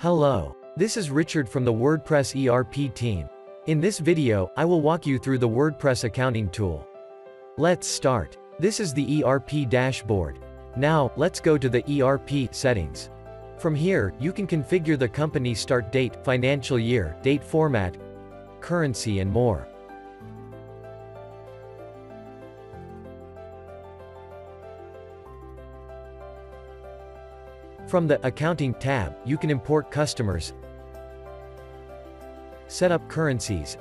Hello. This is Richard from the WordPress ERP team. In this video, I will walk you through the WordPress accounting tool. Let's start. This is the ERP dashboard. Now, let's go to the ERP settings. From here, you can configure the company start date, financial year, date format, currency and more. From the Accounting tab, you can import customers, set up currencies,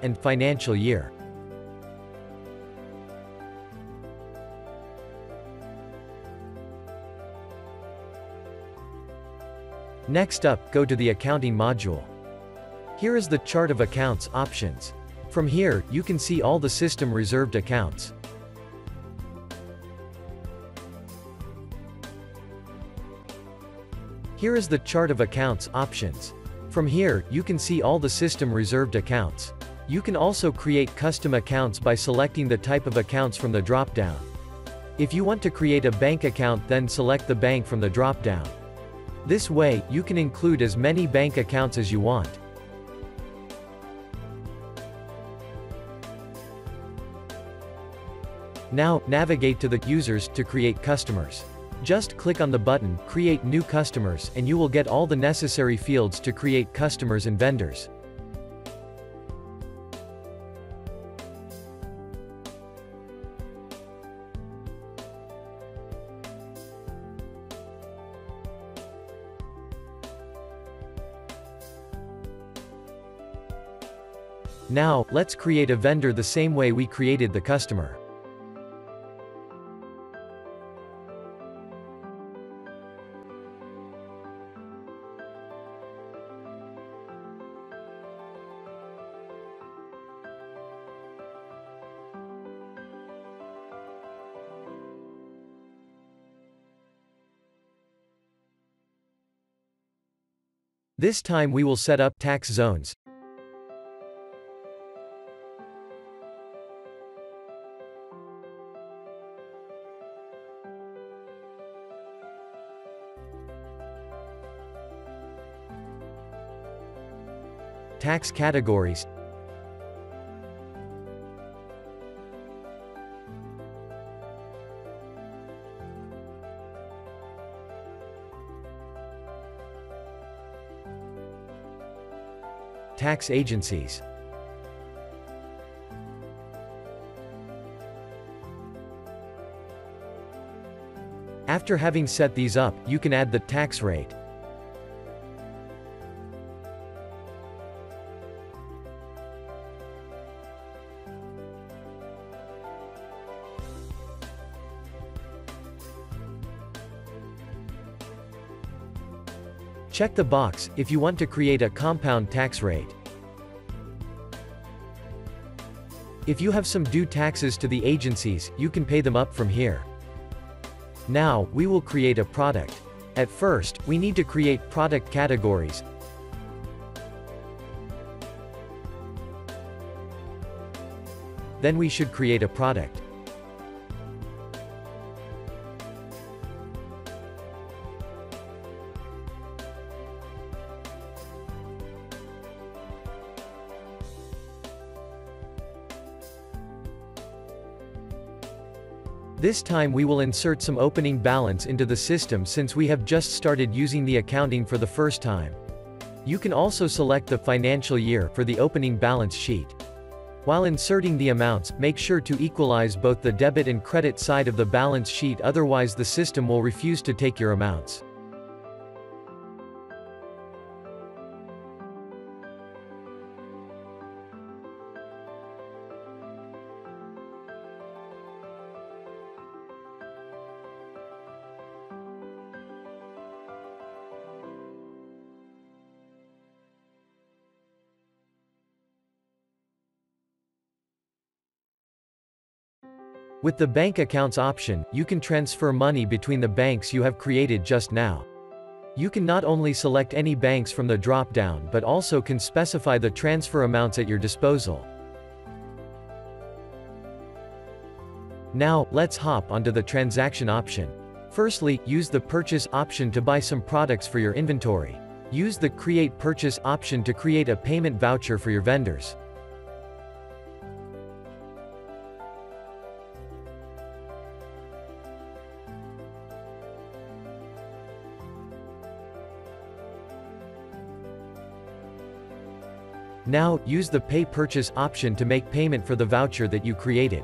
and financial year. Next up, go to the Accounting module. Here is the Chart of Accounts options. From here, you can see all the system reserved accounts. Here is the Chart of Accounts options. From here, you can see all the system reserved accounts. You can also create custom accounts by selecting the type of accounts from the drop-down. If you want to create a bank account then select the bank from the drop-down. This way, you can include as many bank accounts as you want. Now, navigate to the Users to create customers. Just click on the button, Create New Customers, and you will get all the necessary fields to create customers and vendors. Now, let's create a vendor the same way we created the customer. This time we will set up tax zones. Tax categories Tax agencies After having set these up, you can add the tax rate. Check the box, if you want to create a compound tax rate. If you have some due taxes to the agencies, you can pay them up from here. Now, we will create a product. At first, we need to create product categories. Then we should create a product. This time we will insert some opening balance into the system since we have just started using the accounting for the first time. You can also select the financial year for the opening balance sheet. While inserting the amounts, make sure to equalize both the debit and credit side of the balance sheet otherwise the system will refuse to take your amounts. With the bank accounts option, you can transfer money between the banks you have created just now. You can not only select any banks from the drop-down but also can specify the transfer amounts at your disposal. Now, let's hop onto the transaction option. Firstly, use the purchase option to buy some products for your inventory. Use the create purchase option to create a payment voucher for your vendors. Now, use the Pay Purchase option to make payment for the voucher that you created.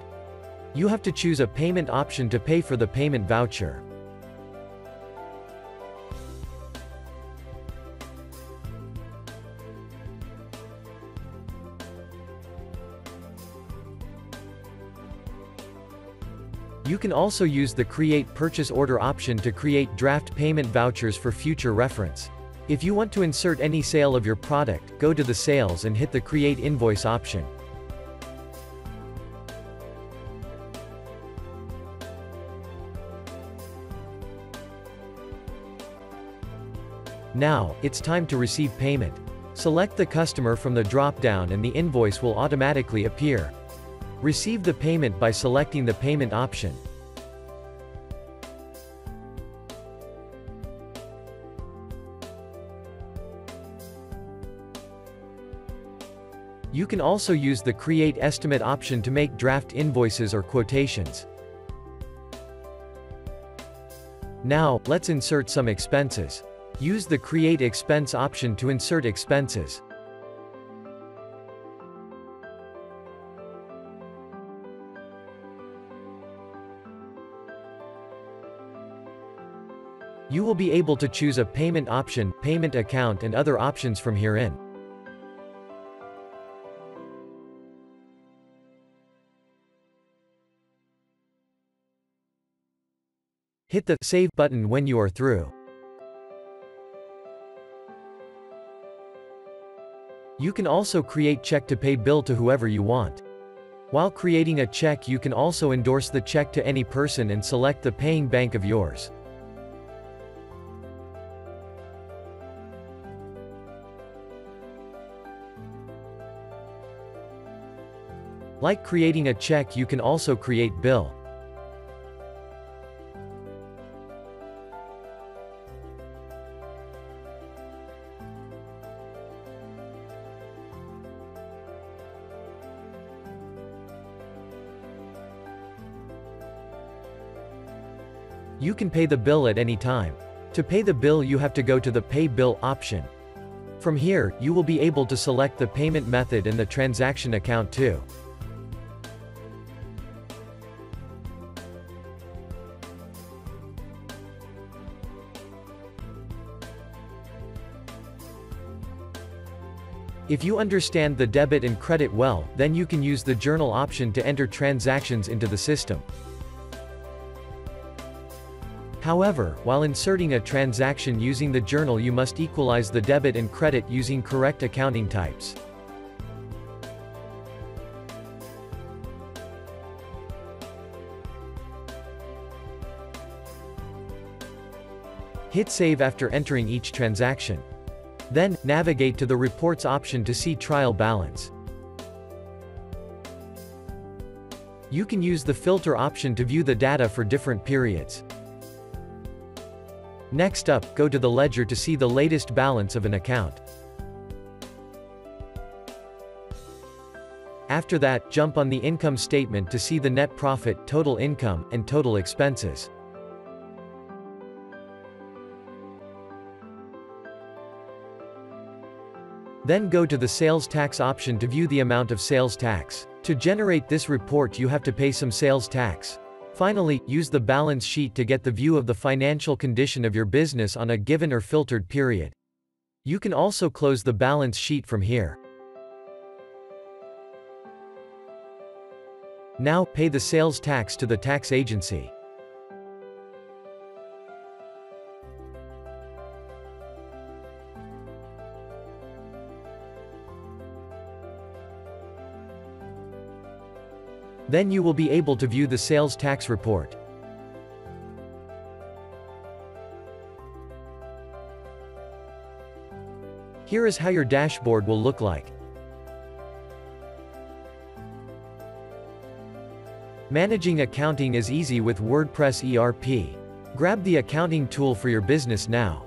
You have to choose a payment option to pay for the payment voucher. You can also use the Create Purchase Order option to create draft payment vouchers for future reference. If you want to insert any sale of your product, go to the Sales and hit the Create Invoice option. Now, it's time to receive payment. Select the customer from the drop-down and the invoice will automatically appear. Receive the payment by selecting the payment option. You can also use the Create Estimate option to make draft invoices or quotations. Now, let's insert some expenses. Use the Create Expense option to insert expenses. You will be able to choose a payment option, payment account and other options from herein. Hit the Save button when you are through. You can also create check to pay bill to whoever you want. While creating a check you can also endorse the check to any person and select the paying bank of yours. Like creating a check you can also create bill. You can pay the bill at any time. To pay the bill you have to go to the Pay Bill option. From here, you will be able to select the payment method and the transaction account too. If you understand the debit and credit well, then you can use the journal option to enter transactions into the system. However, while inserting a transaction using the journal you must equalize the debit and credit using correct accounting types. Hit save after entering each transaction. Then, navigate to the Reports option to see trial balance. You can use the filter option to view the data for different periods. Next up, go to the ledger to see the latest balance of an account. After that, jump on the income statement to see the net profit, total income, and total expenses. Then go to the sales tax option to view the amount of sales tax. To generate this report you have to pay some sales tax. Finally, use the balance sheet to get the view of the financial condition of your business on a given or filtered period. You can also close the balance sheet from here. Now, pay the sales tax to the tax agency. Then you will be able to view the sales tax report. Here is how your dashboard will look like. Managing accounting is easy with WordPress ERP. Grab the accounting tool for your business now.